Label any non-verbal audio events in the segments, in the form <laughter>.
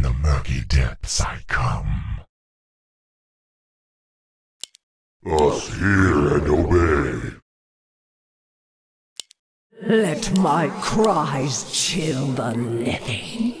From the murky depths I come. Us hear and obey. Let my cries chill the living.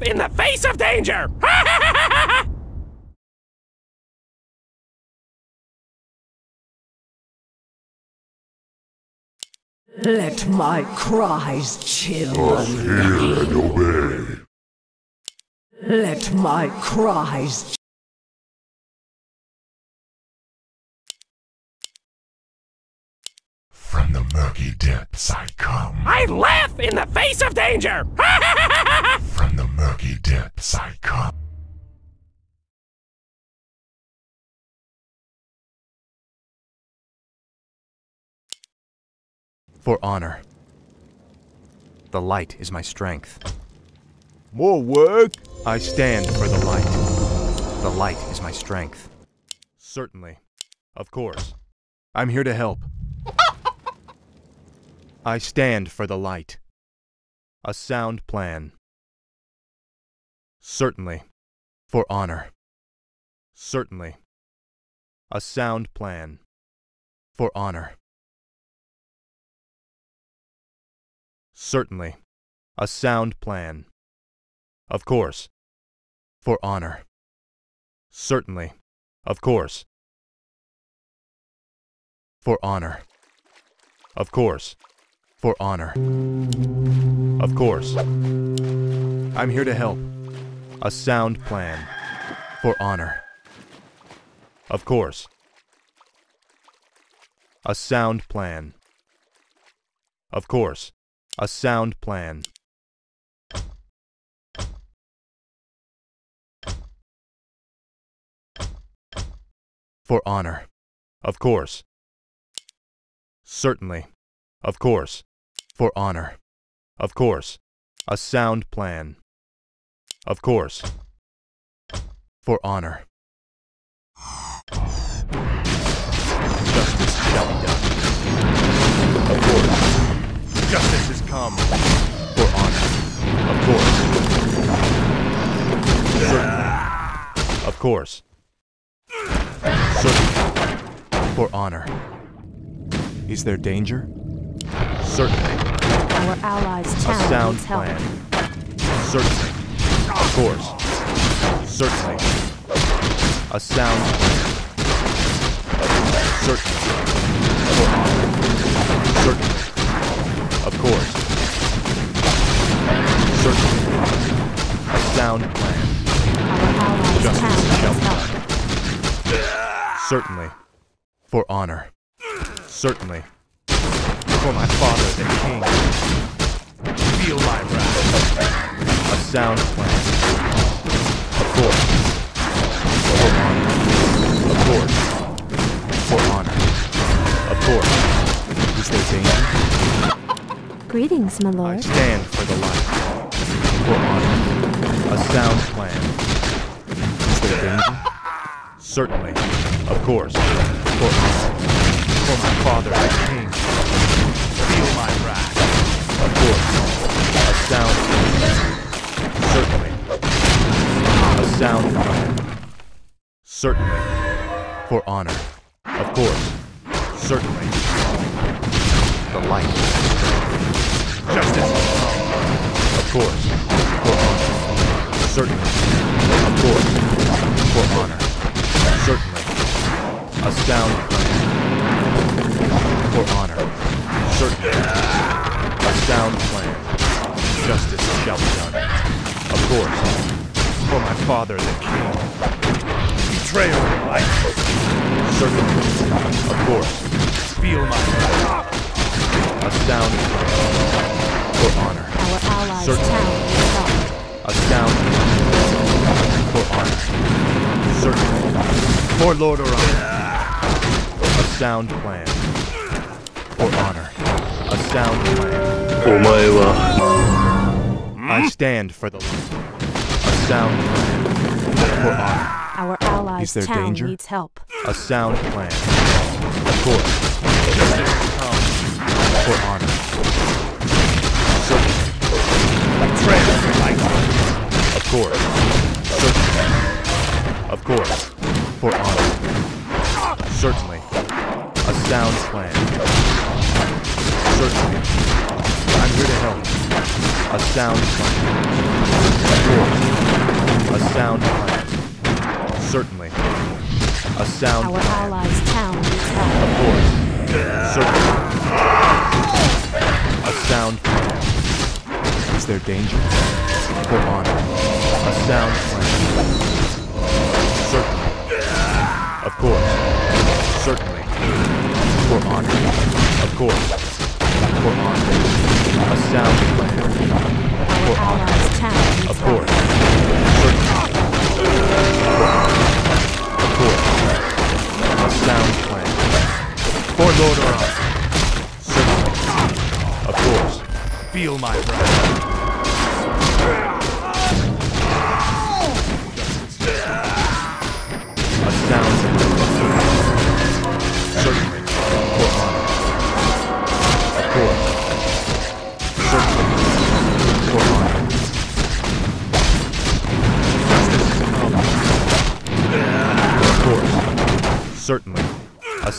I in the face of danger! <laughs> Let my cries chill the Us hear and obey. Let my cries From the murky depths I come. I laugh in the face of danger! <laughs> From the murky depths I come. For honor. The light is my strength. More work? I stand for the light. The light is my strength. Certainly. Of course. I'm here to help. <laughs> I stand for the light. A sound plan. Certainly. For honor. Certainly. A sound plan. For honor. Certainly. A sound plan. Of course. For honor. Certainly. Of course. For honor. Of course. For honor. Of course. I'm here to help. A sound plan. For honor. Of course. A sound plan. Of course. A sound plan. For honor. Of course. Certainly. Of course. For honor. Of course. A sound plan. Of course. For honor. Justice shall be done. Of course. Justice has come. For honor. Of course. Certainly. Of course. Certainly. For honor. Is there danger? Certainly. Our allies' A town sound needs help. plan. Certainly. Of course. Certainly. A sound. Certainly. Certainly. Of course. Certainly. A sound plan. Justice shall be done. Certainly. For honor. Certainly. For my father, the king. Feel my wrath. A sound plan. Of course. For honor. Of course. For honor. Of course. Is there danger? Greetings, my lord. I stand for the light. For honor. A sound plan. Is there danger? Certainly. Of course. For honor. For my father, the king. Feel my wrath. Sound. Certainly. A sound. Certainly. For honor. Of course. Certainly. The light. Justice. Of course. For honor. Certainly. Of course. For honor. Certainly. A sound plan. For honor. Certainly. A sound plan Justice shall be done. Of course. For my father, the king. Betrayal of life. Certainly. Of course. Feel my A sound plan. For honor. Our allies' Certain. town needs help. A sound plan. For honor. Certainly. For Lord Orion. A sound plan. For honor. A sound plan. お前は I stand for the light. A sound plan. For honor. Our allies' Is there town danger? needs help. A sound plan. Of course. For honor. Certainly. Of course. Certainly. Of course. For honor. Certainly. A sound plan. Certainly. I'm here to help. A sound plan. Of course. A sound plan. Certainly. A sound Our plan. allies' town help. Of course. Certainly. A sound plan. Is there danger? For honor. A sound plan. Certainly. Of course. Certainly. For honor. Of course. For. A sound plan. Our allies' town needs Of help. course. For honor. Of course. A sound plan. For Lord Orion. Certainly. Of course. Feel my breath.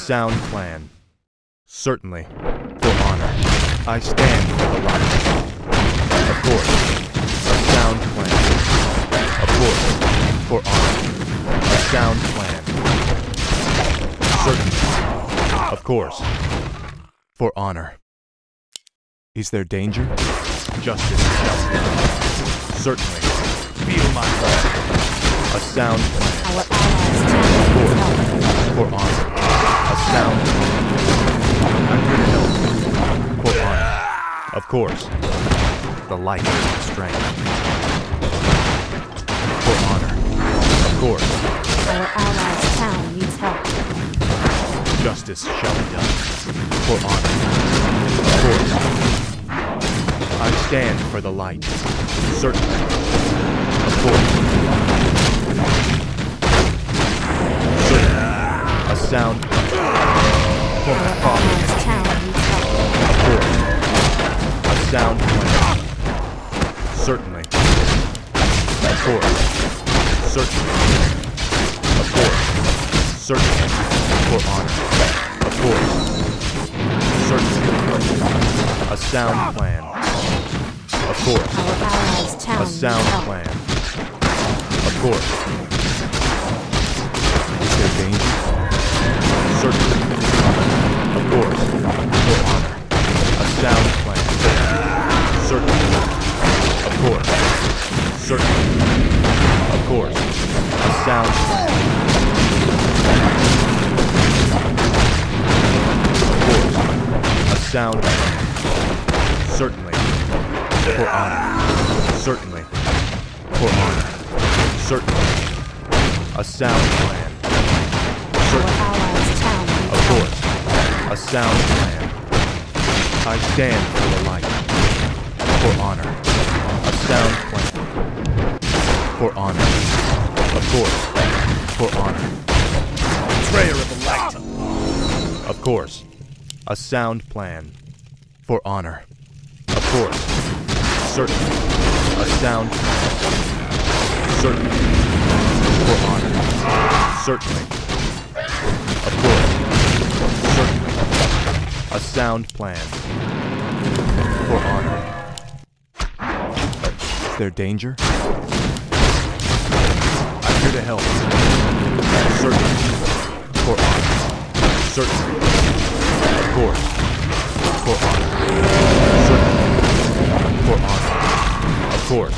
Sound plan. Certainly. For honor. I stand for the light. Of course. A sound plan. Of course. For honor. A sound plan. Certainly. Of course. For honor. Is there danger? Justice shall be done. Certainly. Feel my breath. A sound plan. Our allies'. For honor. A sound. I'm here to help. For. Of course. The light is the strength. For honor. Of course. Our allies' town needs help. Justice shall be done. For honor. Of course. I stand for the light. Certainly. Of course. Course. A sound plan. Certainly. Of course. Certainly. Of course. Certainly. For honor. Of course. Certainly. A sound plan. Of course. A sound plan. Of course. Is there danger? Certainly. Of course. For honor. A sound plan. Certainly. Of course. Certainly. Of course. A sound plan. Of course. A sound plan. Certainly. For honor. Certainly. For honor. Certainly. A sound plan. A sound plan. I stand for the light. For honor. A sound plan. For honor. Of course. For honor. Betrayer of the light. Of course. A sound plan. For honor. Of course. Certainly. A sound plan. Certainly. For honor. Certainly. A sound plan. For honor. Is there danger? I'm here to help. Certainly. For honor. Certainly. Of course. For honor. Certainly. For honor. Of course.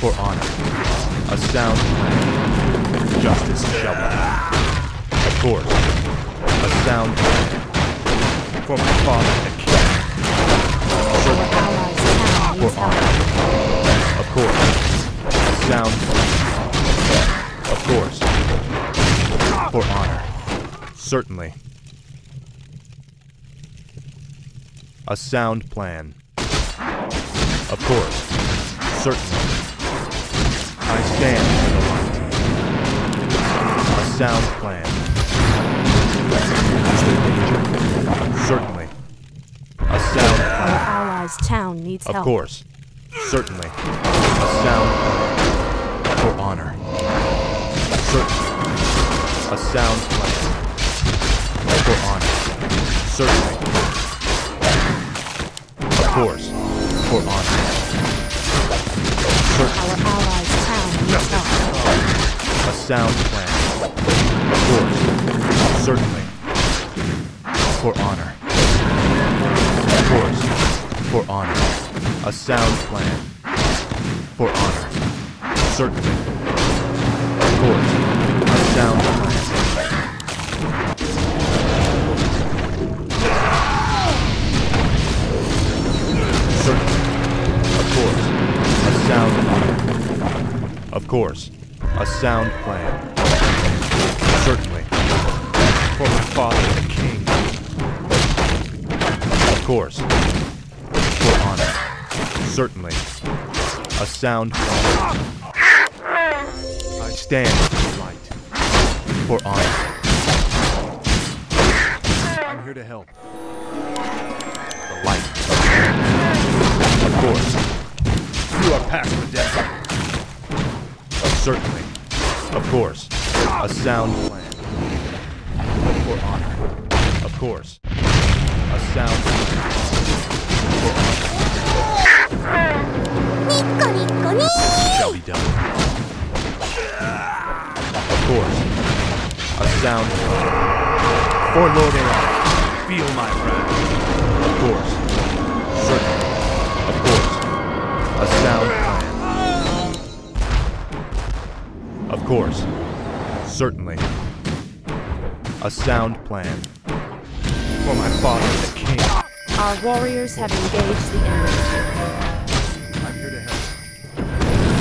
For honor. A sound plan. Justice shall be. Of course. A sound plan. For my father, allies' town For honor. Of course. Sound. Of course. For honor. Certainly. A sound plan. Of course. Certainly. I stand for the light. A sound plan. Is there danger? Certainly. A sound Our allies' town needs Of help. course. Certainly. A sound plan. For honor. Certainly. A sound plan. For honor. Certainly. Of course. For honor. Certainly. Our allies' town needs help. A sound plan. Of course. Certainly. For honor. Of course. For honor. A sound plan. For honor. Certainly. Of course. A sound plan. Certainly. Of course. A sound plan. Of course. A sound plan. Father, the king. Of course. For honor. Certainly. A sound plan. I stand for light. For honor. I'm here to help. The light. Of course. You are past the death. Certainly. Of course. A sound plan. Honor. Of course. A sound. Shall be done. Of course. A sound. For Lord Aeon. Feel my wrath. Of course. Certainly. Of course. A sound. Of course. Certainly. A sound plan. For my father, the king. Our warriors have engaged the enemy. I'm here to help.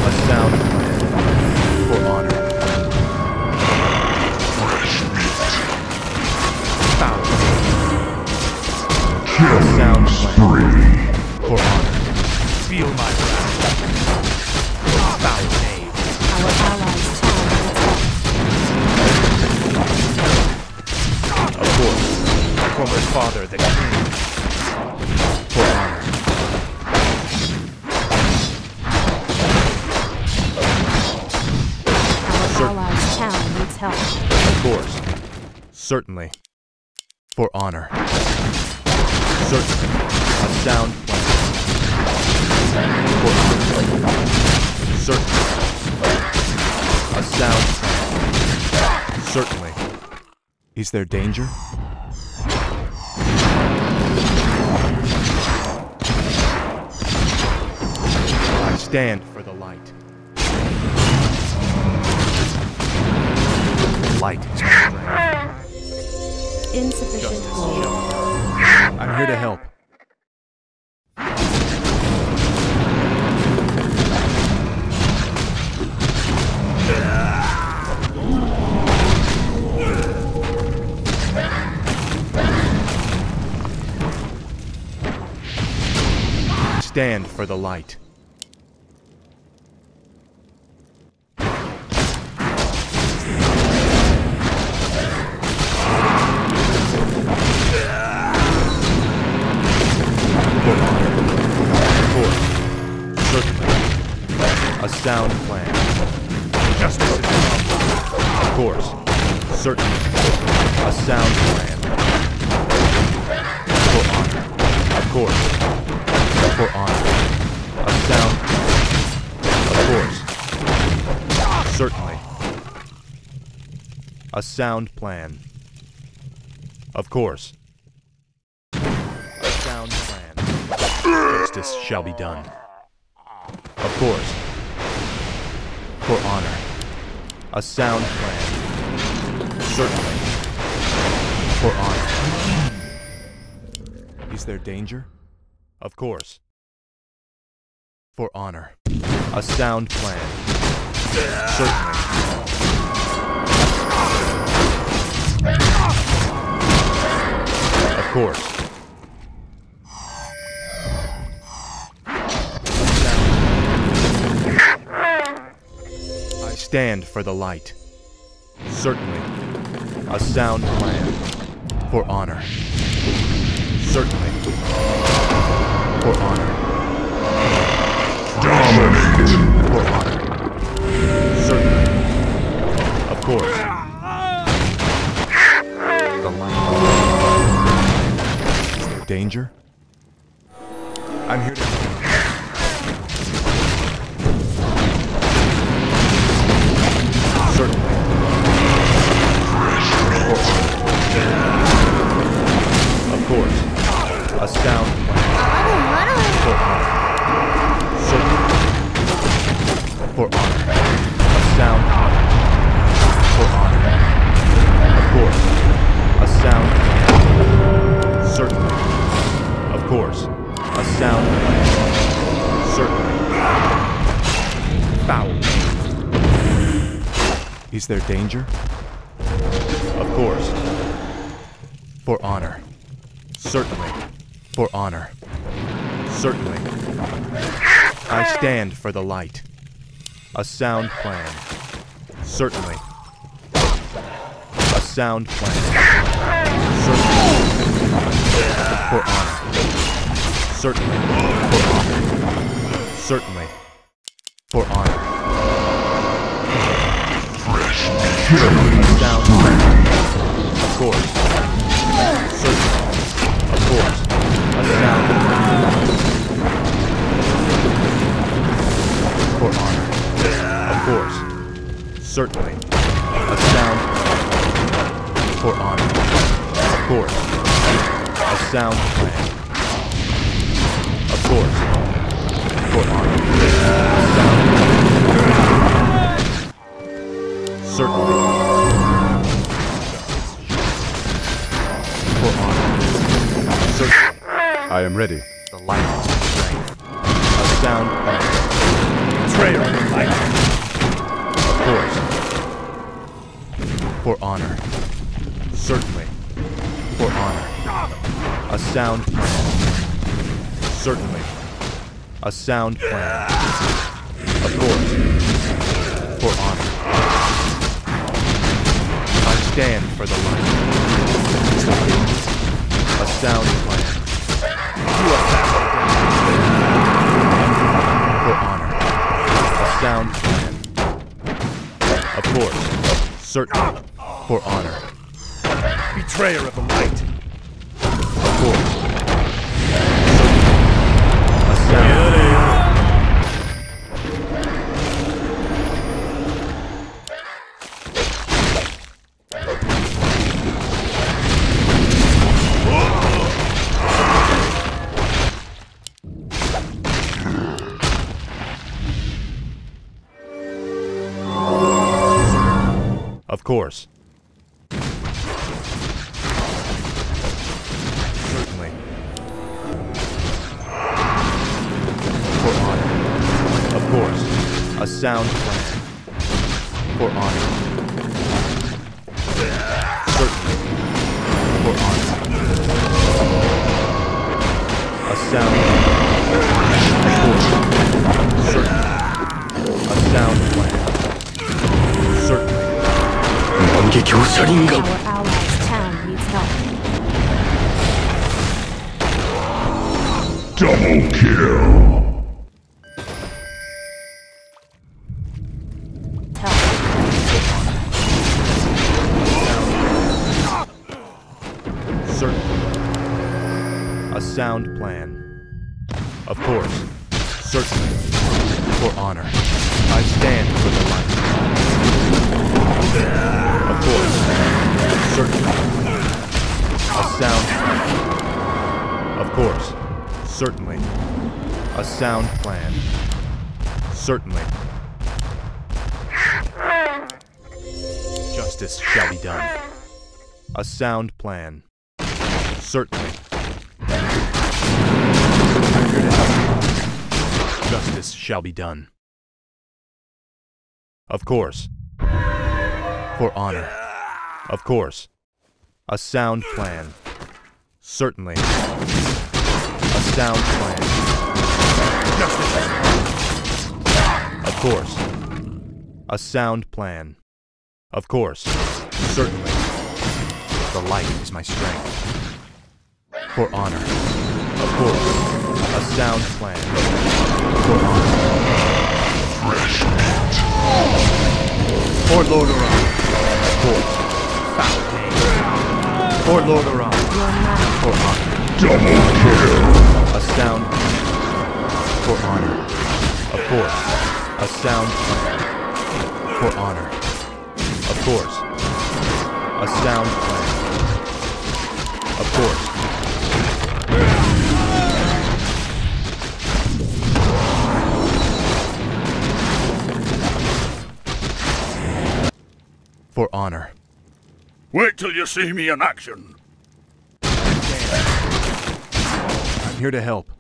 A sound plan. For honor. Foul. A sound plan. For Certainly. For honor. Certainly. A sound plan. For honor. Certainly. A sound plan. Certainly. Is there danger? I stand for the light. Light. Insufficient Justice gold. shall be done. I'm here to help. Stand for the light. A sound plan. Justice is Of course. Certainly. A sound plan. For honor. Of course. For honor. A sound plan. Of course. Certainly. A sound plan. Of course. A sound plan. Justice shall be done. Of course. For honor. A sound plan. Certainly. For honor. Is there danger? Of course. For honor. A sound plan. Certainly. Of course. Stand for the light. Certainly. A sound plan. For honor. Certainly. For honor. Dominate. For honor. Certainly. Of course. The light. Danger? I'm here to. Of course. A sound plan. For honor. For honor. A sound. For honor. Of course. A sound plan. Certainly. Of course. A sound. Certainly. Foul. Is there danger? For honor. Certainly. I stand for the light. A sound plan. Certainly. A sound plan. Certainly. For honor. Certainly. For honor. Certainly. For honor. A sound plan. Of course. Sound. For honor. Of course. Certainly. A sound. For honor. Of course. A sound plan. Of course. For honor. Sound. Certainly. For honor. Certainly. I am ready. The light is strength. A sound plan. Betrayer of light. Of course. For honor. Certainly. For honor. A sound plan. Certainly. A sound plan. Of course. For honor. I stand for the light. A sound plan. For honor. A sound plan. Of course. Certainly. For honor. Betrayer of the light. Double kill. Certainly. A sound plan. Sound plan. Certainly. Justice shall be done. A sound plan. Certainly. Justice shall be done. Of course. For honor. Of course. A sound plan. Certainly. A sound plan. Of course. A sound plan. Of course. Certainly. The light is my strength. For honor. Of course. A sound plan. For honor. Fresh. For Lord Oran. Of course. Foul name. For Lord Oran. For honor. Double kill. A sound plan. For honor. Of course. A sound plan. For honor. Of course. A sound plan. Of course. For honor. Wait till you see me in action. I'm here to help.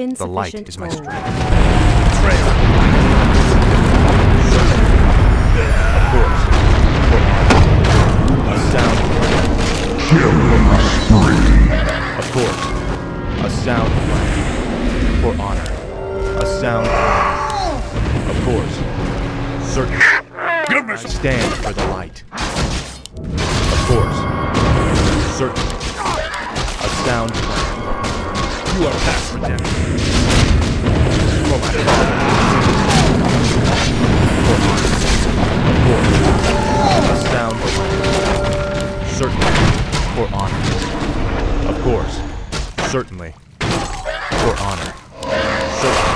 Aye? The light is my strength. Trail. Of course. For honor. A sound plan. Of course. A sound plan. For honor. A sound plan. Of course. Certain. Give me I stand for the light. Of course. Certain. A sound plan. You are past redemption. For my. For honor. Of course. A sound. Certainly. For honor. Of course. Certainly. For honor. Certainly.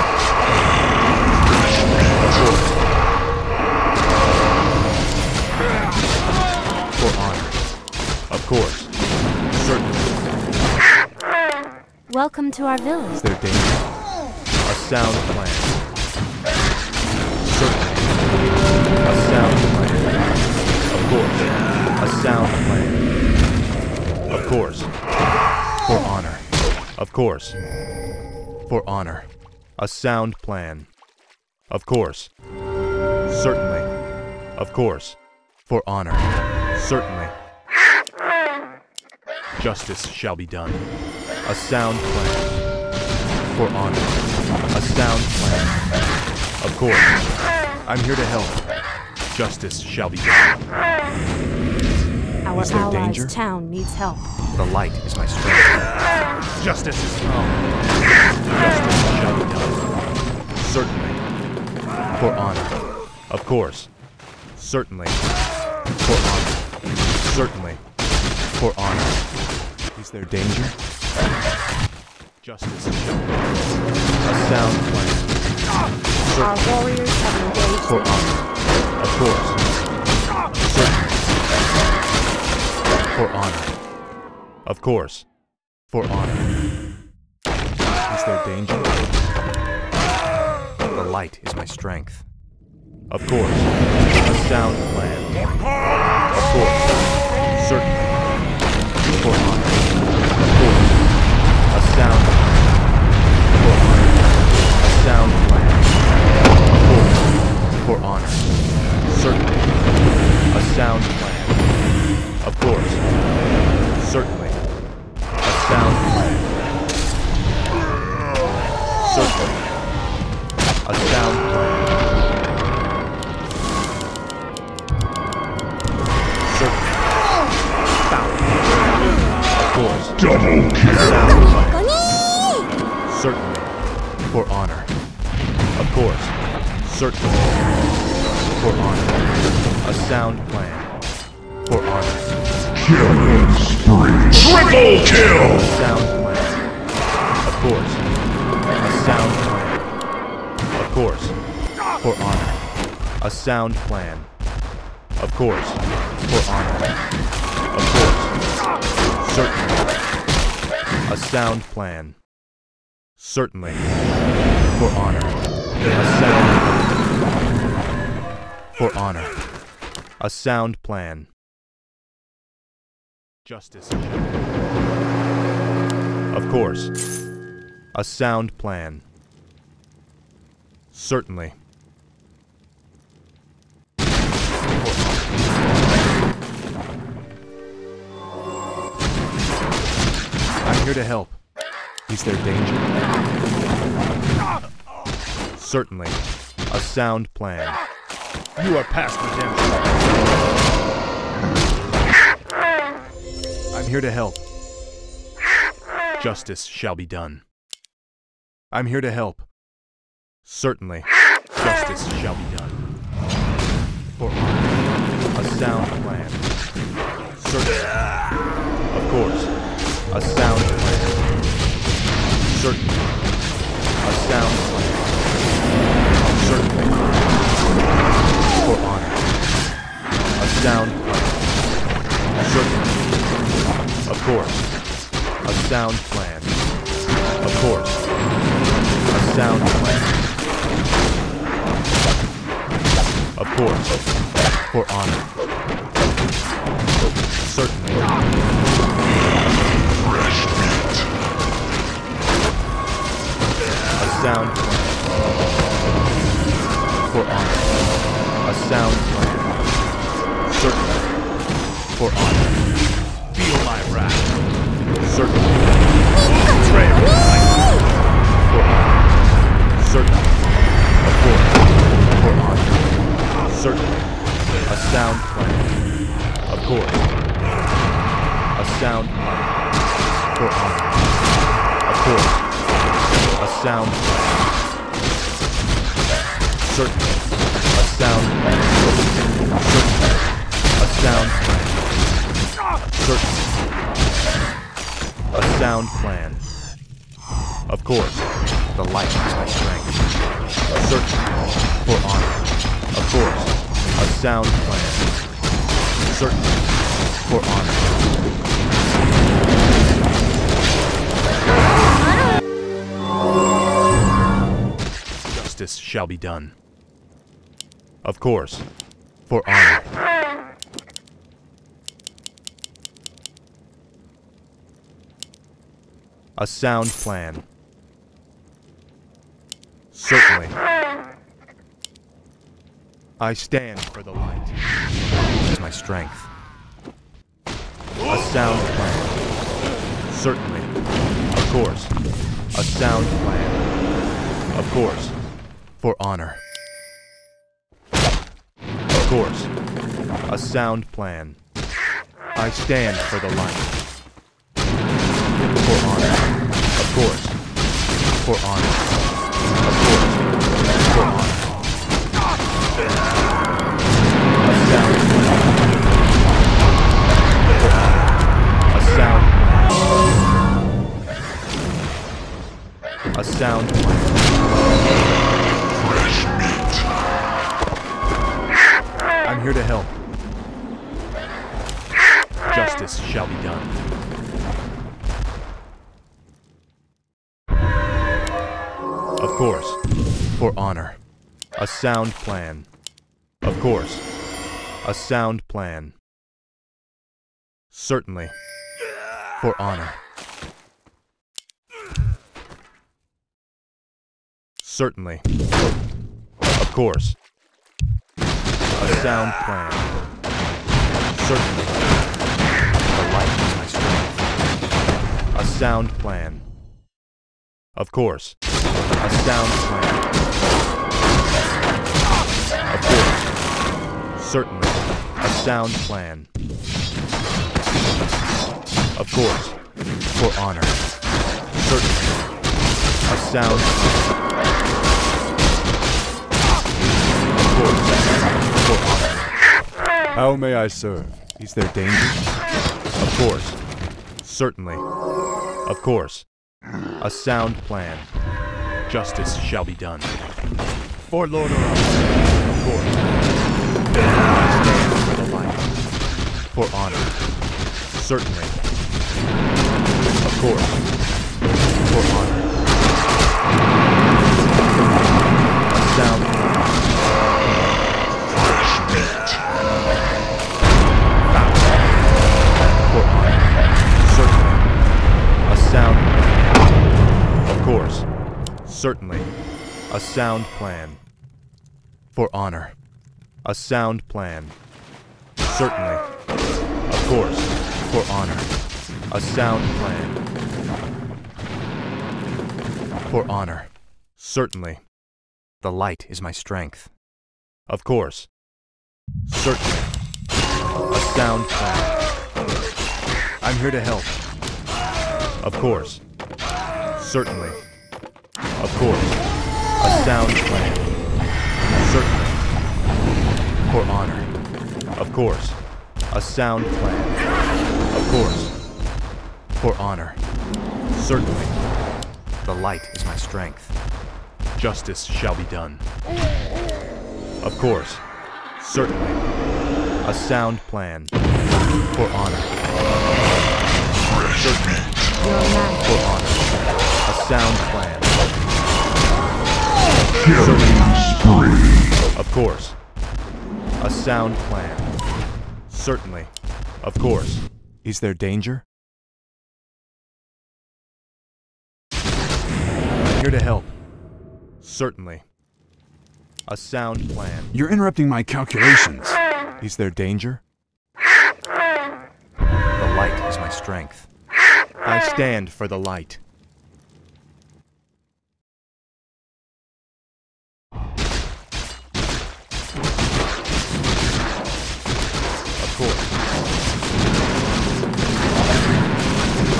For honor. Of course. Welcome to our village. Is there danger? A sound plan. A sound plan. Of course. A sound plan. Of course. For honor. Of course. For honor. A sound plan. Of course. Certainly. Of course. For honor. Certainly. Justice shall be done. A sound plan. For honor. A sound plan. Of course. I'm here to help. Justice shall be done. Our Is there danger? town needs help. The light is my strength. Justice is come. Justice shall be done. Certainly. For honor. Of course. Certainly. For honor. Certainly. For honor. Is there danger? Justice shall be. A sound plan. Our warriors have engaged For honor. Of course. Certainly. For honor. Of course. For honor. Is there danger? The light is my strength. Of course. A sound plan. Of course. Certainly. For honor. A sound plan. For honor. A sound plan. Of course. For honor. Certainly. A sound plan. Of course. Certainly. A sound plan. Certainly. A sound Certainly. For honor. A sound plan. For honor. Killing spree. Triple kill. A sound plan. Of course. A sound plan. Of course. For honor. A sound plan. Of course. For honor. Of course. Certainly. A sound plan. Certainly. For honor. A sound plan. For honor. A sound plan. Justice. Of course. A sound plan. Certainly. I'm here to help. Is there danger? Certainly. A sound plan. You are past redemption. I'm here to help. Justice shall be done. I'm here to help. Certainly, justice shall be done. For a sound plan. Certainly, of course, a sound plan. Certainly, a sound plan. For honor, a sound plan. Certainly, of course, a sound plan. Of course. A sound plan. Of course. For honor. Certainly. Fresh meat. A sound plan. A sound plan. Certainly. For honor. Feel my wrath. Certainly. Betrayal. For honor. Certainly. Of course. For honor. Certainly. A sound plan. Of course. A sound plan. For honor. Of course. A sound plan. Certainly. A sound plan. Certainly. A sound plan. A. Of course, the light is my strength. Certainly, for honor. Of course, a sound plan. Certainly, for honor. Justice shall be done. Of course, for honor. A sound plan. Certainly. I stand for the light. It's my strength. A sound plan. Certainly. Of course. A sound plan. Of course. For honor. Course. A sound plan. I stand for the light. For honor. Of course. For honor. Of course. For honor. A sound plan. For honor. A sound plan. A sound plan. I'm here to help. Justice shall be done. Of course. For honor. A sound plan. Of course. A sound plan. Certainly. For honor. Certainly. Of course. A sound plan. Certainly. The light is my strength. A sound plan. Of course. A sound plan. Of course. Certainly. A sound plan. Of course. For honor. Certainly. A sound Of course. How may I serve? Is there danger? Of course. Certainly. Of course. A sound plan. Justice shall be done. For Lord Orochi. Of course. I stand for the light. For honor. Certainly. Of course. For honor. Sound. Of course. Certainly. A sound plan. For honor. A sound plan. Certainly. Of course. For honor. A sound plan. For honor. Certainly. The light is my strength. Of course. Certainly. A sound plan. I'm here to help. Of course. Certainly. Of course. A sound plan. Certainly. For honor. Of course. A sound plan. Of course. For honor. Certainly. The light is my strength. Justice shall be done. Of course. Certainly. A sound plan. For honor. Certainly. Your master. For honor. A sound plan. Of course. A sound plan. Certainly. Of course. Is there danger? I'm here to help. Certainly. A sound plan. You're interrupting my calculations. <laughs> Is there danger? <laughs> The light is my strength. I ah. stand for the light. Of course.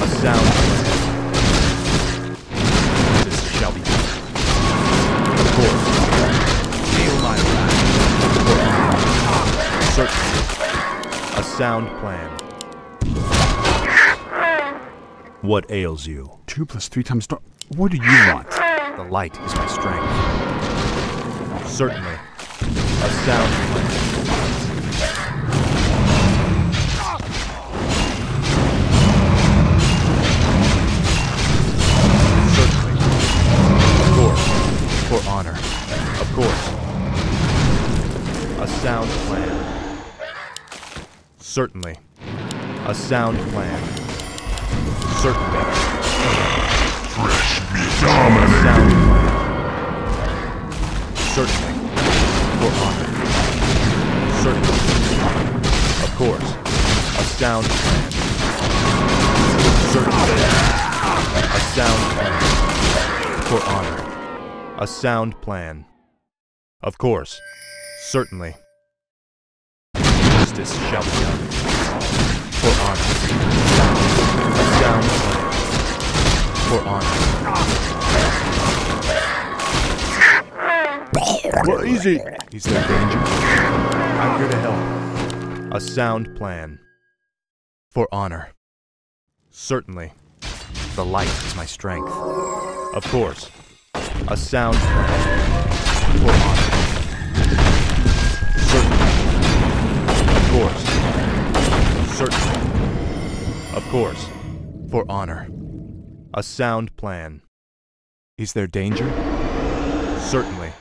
A sound. This shall be done. Of course. Feel my wrath. Certainly. A sound plan. What ails you? Two plus three times. St- what do you want? <laughs> The light is my strength. Certainly. A sound plan. Certainly. Of course. For honor. Of course. A sound plan. Certainly. A sound plan. Certainly. Sound plan. Certainly. For honor. Certainly. Of course. A sound plan. Certainly. A sound plan. For honor. A sound plan. Of course. Certainly. Justice shall be done. A sound plan. For honor. What is it? Is there danger? I'm here to help. A sound plan. For honor. Certainly. The light is my strength. Of course. A sound plan. For honor. Certainly. Of course. Certainly. Of course. For honor. A sound plan. Is there danger? Certainly.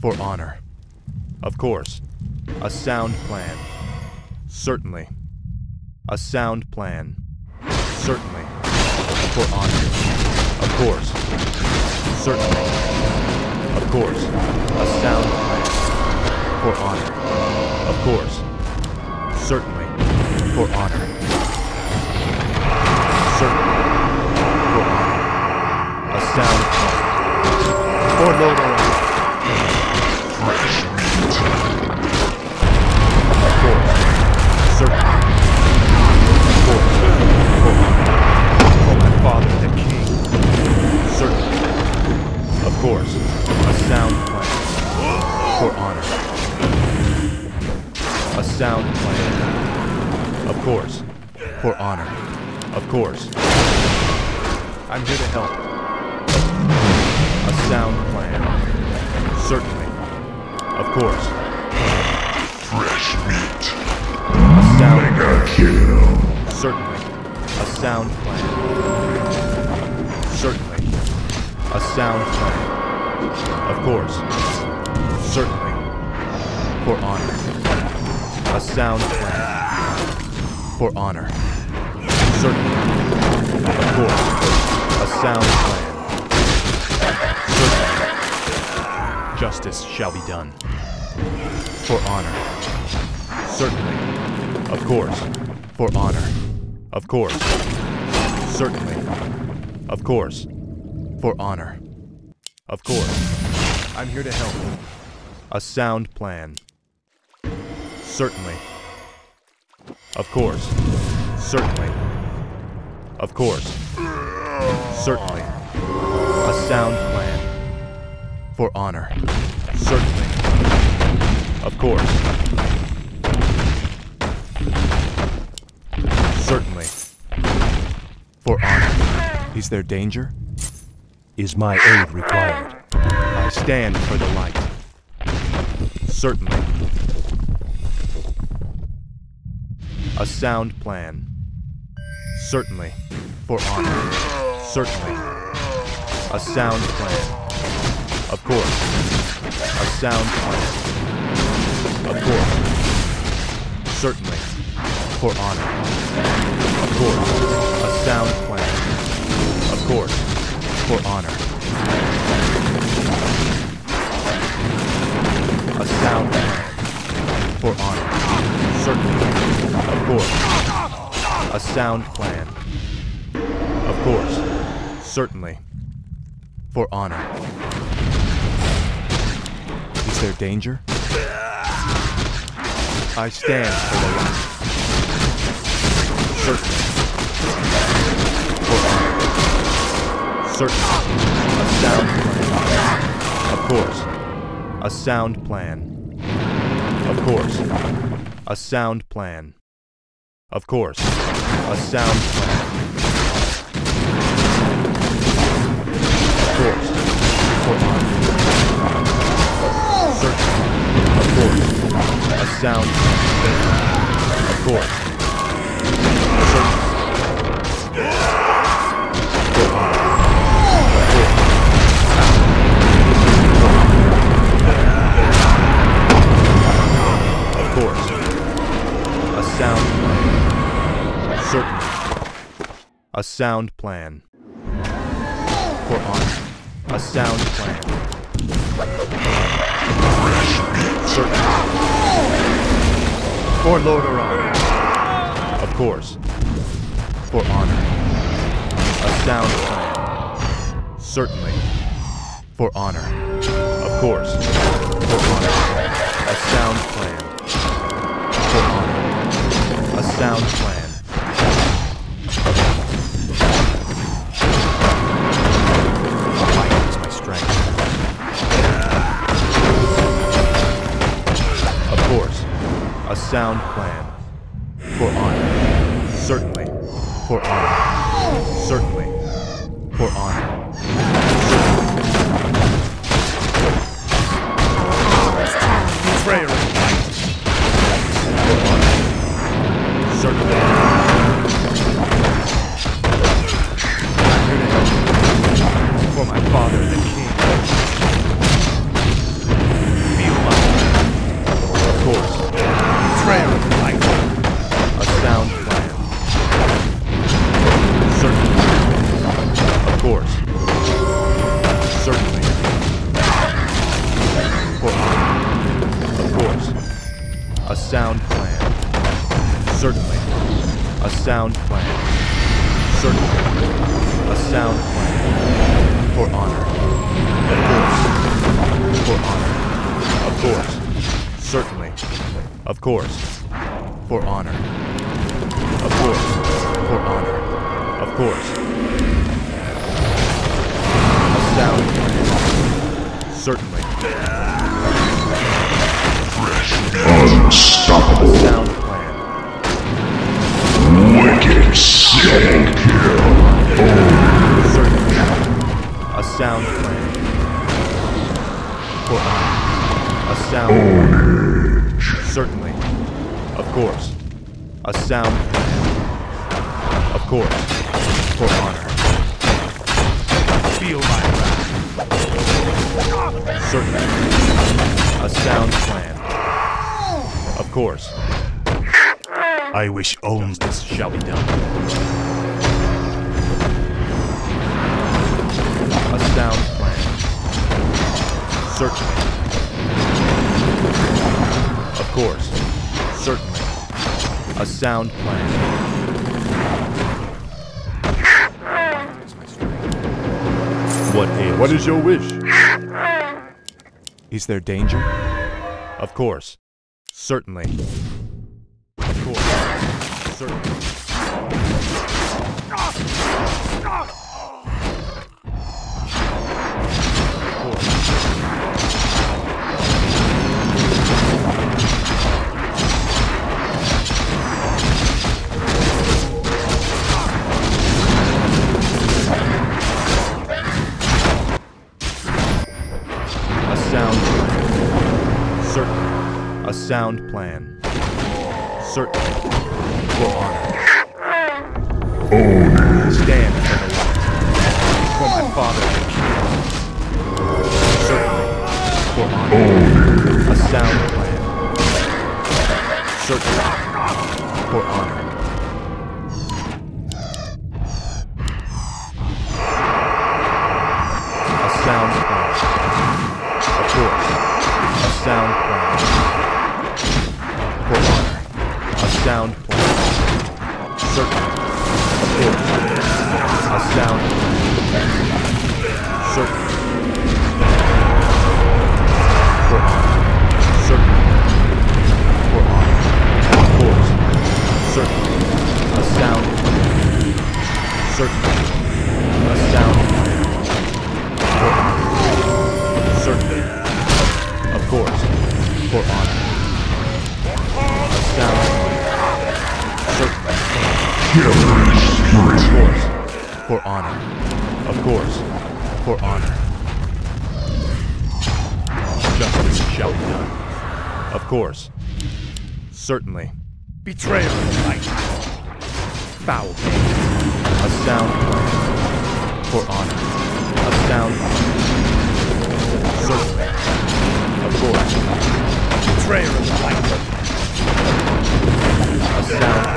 For honor. Of course. A sound plan. Certainly. A sound plan. Certainly. For honor. Of course. Certainly. Of course. A sound plan. For honor. Of course. Certainly. For honor. Certainly. For honor. A sound plan. For Lord Of course. Certainly. For honor. For my father the king. Certainly. Of course. A sound plan. For honor. A sound plan. Of course. For honor. Of course. I'm here to help. A sound plan. Certainly. Of course. Fresh meat. A sound Mega kill. Certainly. A sound plan. Certainly. A sound plan. Of course. Certainly. For honor. A sound plan. For honor. Certainly. Of course. A sound plan. Certainly. Justice shall be done. For honor. Certainly. Of course. For honor. Of course. Certainly. Of course. For honor. Of course. I'm here to help. A sound plan. Certainly. Of course. Certainly. Of course. Certainly. A sound plan. For honor. Certainly. Of course. Certainly. For honor. Is there danger? Is my aid required? I stand for the light. Certainly. A sound plan. Certainly. For honor. Certainly. A sound plan. Of course. A sound plan. Of course. Certainly. For honor. Of course. A sound plan. Of course. For honor. A sound plan. For honor. Certainly. Of course. A sound plan. Of course. Certainly. For honor. Is there danger? I stand for the light. Certainly. For honor. Certainly. A sound plan. Of course. A sound plan. Of course. A sound plan. Of course. A sound plan. Of course. Of course. A sound. Of course. Of course. A sound. Certainly. A sound plan. For honor. A sound plan. Certainly. For Lordaeron. Of course. For honor. A sound plan. Certainly. For honor. Of course. For honor. A sound plan. For honor. A sound plan. Sound plan. For honor. Certainly. For honor. Certainly. For honor. Prayer. For honor. Certainly. Course. A sound plan. What ails What is your wish? Is there danger? Of course. Certainly. Of course. Certainly. Plan. Certainly. A sound plan. Certainly. For honor. Stand for the light. For my father. Certainly. For honor. A sound plan. Certainly. For honor. A sound plan. Of course. A sound sound plan. Course. A sound plan. For honor. For honor. Of A sound Of course. For honor. Of course. For honor. Justice shall be done. Of course. Certainly. Betrayal of light. Foul. A sound. For honor. A sound plan. Certainly. Of course. Betrayer of light. A sound.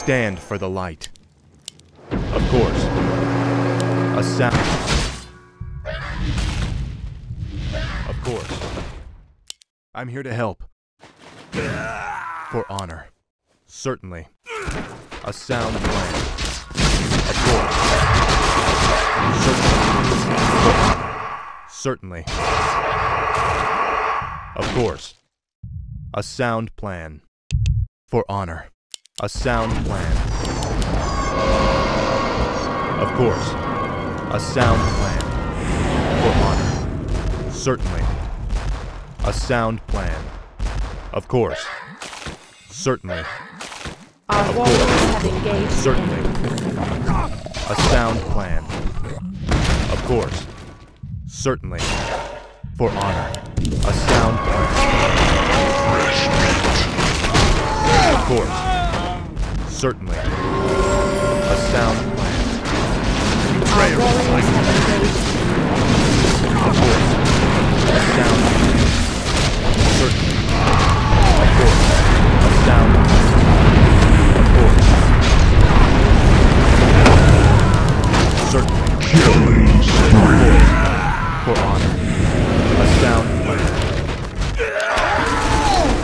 stand for the light. Of course. A sound. Of course. I'm here to help. For honor. Certainly. A sound plan. Of course. Certainly. Certainly. Of course. A sound plan. For honor. A sound plan. Of course. A sound plan. For honor. Certainly. A sound plan. Of course. Certainly. Our warriors have engaged Certainly. A sound plan. Of course. Certainly. For honor. A sound plan. Of course. Certainly. A sound plan. Our warriors have engaged. Of course. A sound plan. Certainly. Of course. A sound plan. Of course. Certainly. Killing spree. For honor. A sound plan.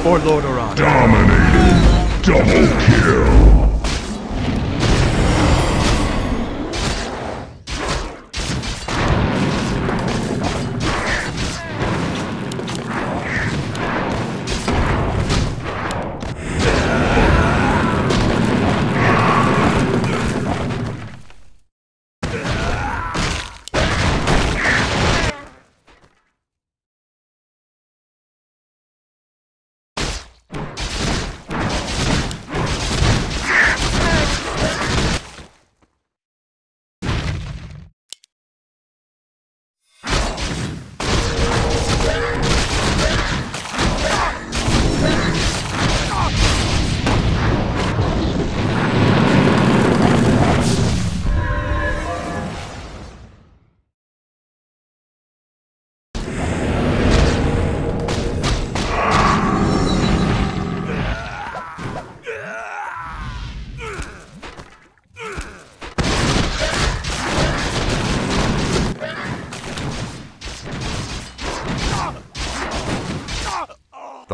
For Lordaeron. Dominating. Double kill.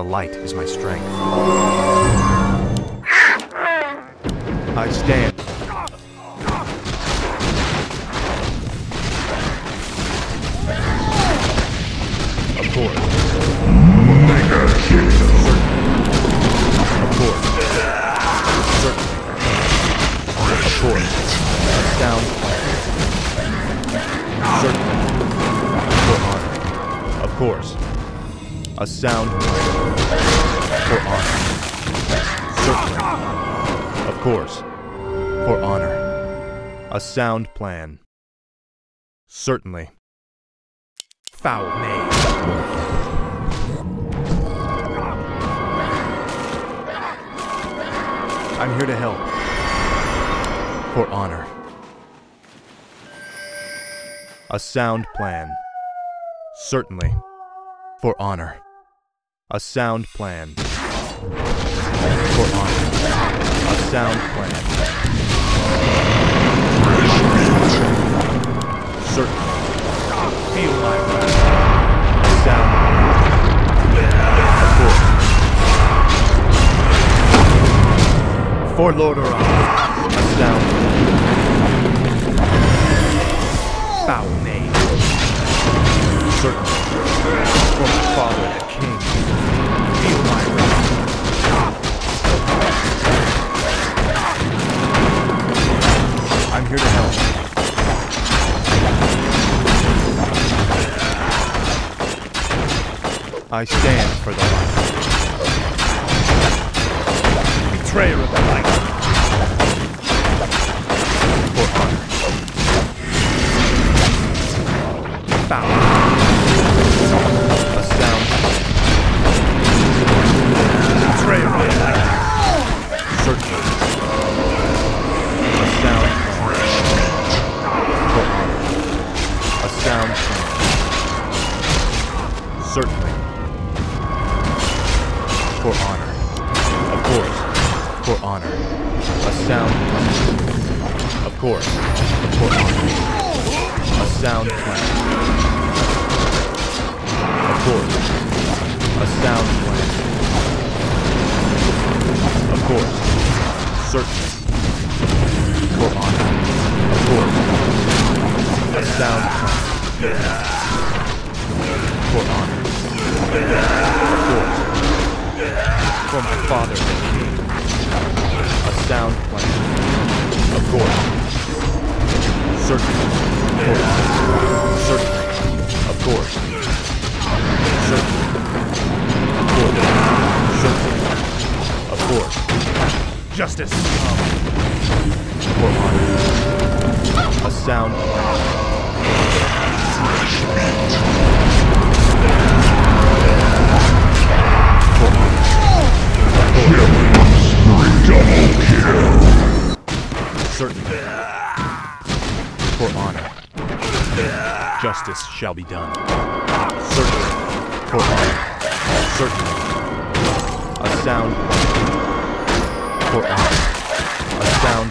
The light is my strength. I stand. Sound plan. Certainly. Foul name. I'm here to help. For honor. A sound plan. Certainly. For honor. A sound plan. For honor. A sound plan. Certainly. Feel my wrath. For Lordaeron. A sound plan. Foul name. Certainly. For my father, the king. Feel my wrath. I'm here to help. I stand for the light. Betrayer of the light. For honor. Foul. Honor. A sound plan. Of course. For honor. A sound plan. Of course. A sound plan. Of course. Certainly. For honor. Of course. A sound plan. For honor. Of course. For my father, the king. A sound plan. Of course. Certainly. For honor. Certainly. Of course. Certainly. For Certainly. Of course. Justice. For honor. A sound plan. For honor. Certainly. For honor. Justice shall be done. Certainly. For honor. Certainly. A sound. For honor. A sound.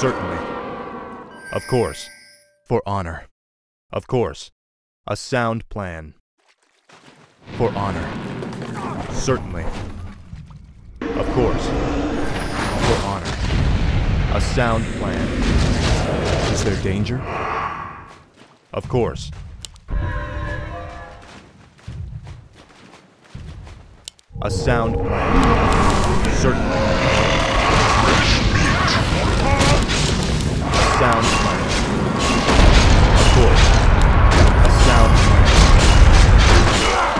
Certainly. Of course. For honor. Of course. A sound plan. For honor. Certainly. Of course. For honor. A sound plan. Is there danger? Of course. A sound plan. Certainly. A sound plan. Of course. A sound plan.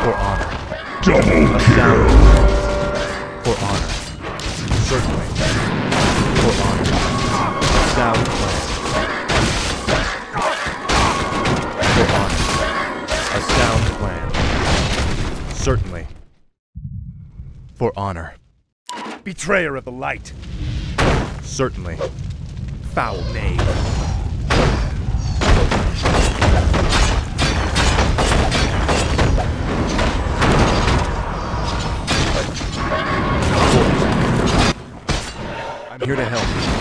For honor. A sound sound plan. For honor. A sound plan. Certainly. For honor. Betrayer of the light. Certainly. Foul knave. I'm here to help.